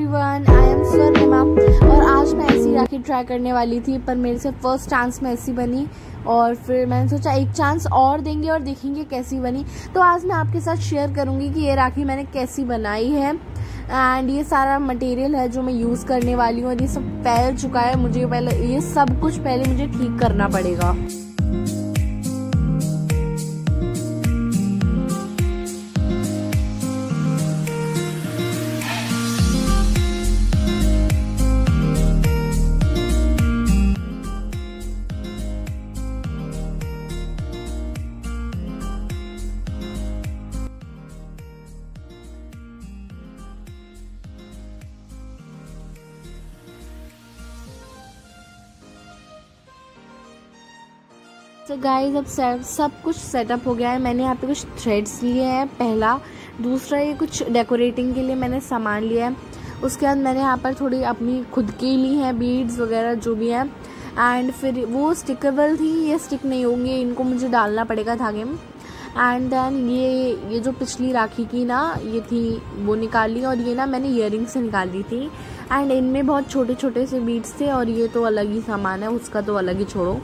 Everyone I am Swarnima और आज मैं ऐसी राखी ट्राई करने वाली थी, पर मेरे से फ़र्स्ट चांस में ऐसी बनी और फिर मैंने सोचा एक चांस और देंगे और देखेंगे कैसी बनी। तो आज मैं आपके साथ शेयर करूँगी कि ये राखी मैंने कैसी बनाई है। एंड ये सारा मटेरियल है जो मैं यूज़ करने वाली हूँ और ये सब फैल चुका है। मुझे पहले, ये सब कुछ पहले मुझे ठीक करना पड़ेगा। तो गाइस अब सब सब कुछ सेटअप हो गया है। मैंने यहाँ पे कुछ थ्रेड्स लिए हैं। पहला, दूसरा ये कुछ डेकोरेटिंग के लिए मैंने सामान लिया है। उसके बाद मैंने यहाँ पर थोड़ी अपनी खुद की ली हैं बीड्स वगैरह जो भी हैं। एंड फिर वो स्टिकेबल थी, ये स्टिक नहीं होंगे, इनको मुझे डालना पड़ेगा धागे में। एंड देन ये ये जो पिछली राखी की ना, ये थी, वो निकाल और ये ना मैंने इयर से निकाल थी। एंड इनमें बहुत छोटे छोटे से बीड्स थे और ये तो अलग ही सामान है, उसका तो अलग ही छोड़ो।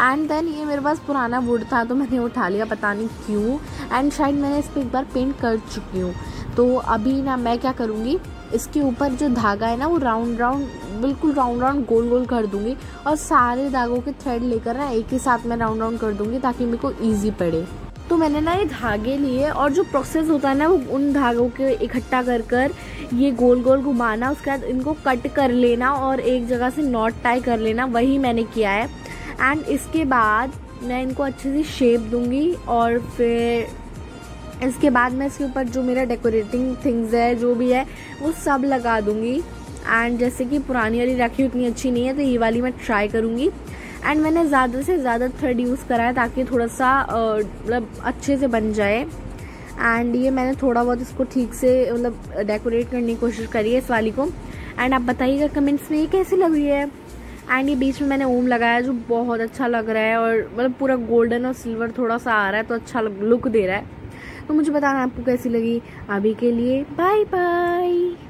एंड देन ये मेरे पास पुराना वुड था तो मैंने उठा लिया, पता नहीं क्यों। एंड शायद मैंने इस पर एक बार पेंट कर चुकी हूँ। तो अभी ना मैं क्या करूँगी, इसके ऊपर जो धागा है ना, वो राउंड राउंड बिल्कुल राउंड राउंड गोल गोल कर दूँगी। और सारे धागों के थ्रेड लेकर ना एक ही साथ में राउंड राउंड कर दूँगी, ताकि मेरे को ईजी पड़े। तो मैंने ना ये धागे लिए, और जो प्रोसेस होता है ना, वो उन धागों के इकट्ठा कर कर ये गोल गोल घुमाना, उसके बाद इनको कट कर लेना और एक जगह से नॉट टाई कर लेना, वही मैंने किया है। एंड इसके बाद मैं इनको अच्छे से शेप दूँगी और फिर इसके बाद मैं इसके ऊपर जो मेरा डेकोरेटिंग थिंग्स है, जो भी है, वो सब लगा दूँगी। एंड जैसे कि पुरानी वाली राखी उतनी अच्छी नहीं है तो ये वाली मैं ट्राई करूँगी। एंड मैंने ज़्यादा से ज़्यादा थ्रेड यूज़ करा है ताकि थोड़ा सा मतलब अच्छे से बन जाए। एंड ये मैंने थोड़ा बहुत इसको ठीक से मतलब डेकोरेट करने की कोशिश करी है इस वाली को। एंड आप बताइएगा कमेंट्स में ये कैसी लग रही है? एंड ये बीच में मैंने ओम लगाया जो बहुत अच्छा लग रहा है और मतलब पूरा गोल्डन और सिल्वर थोड़ा सा आ रहा है तो अच्छा लुक दे रहा है। तो मुझे बताना आपको कैसी लगी। अभी के लिए बाय बाय